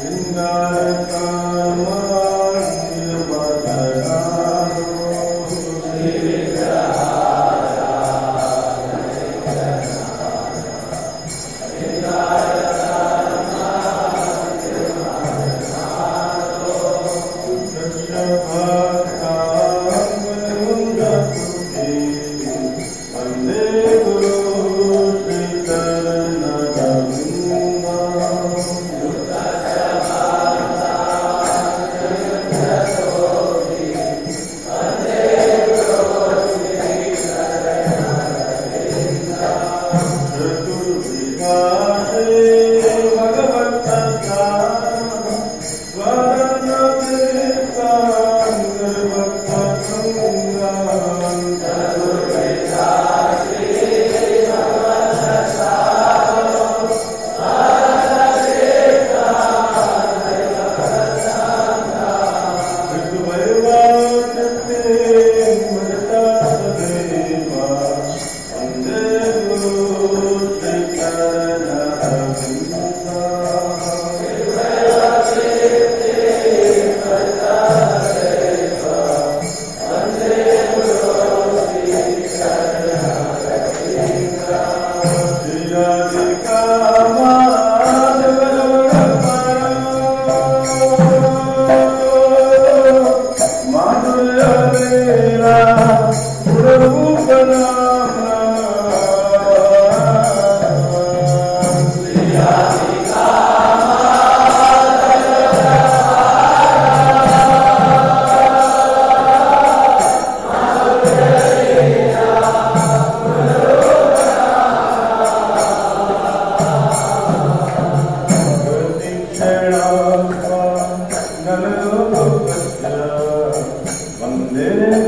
in thy Amen.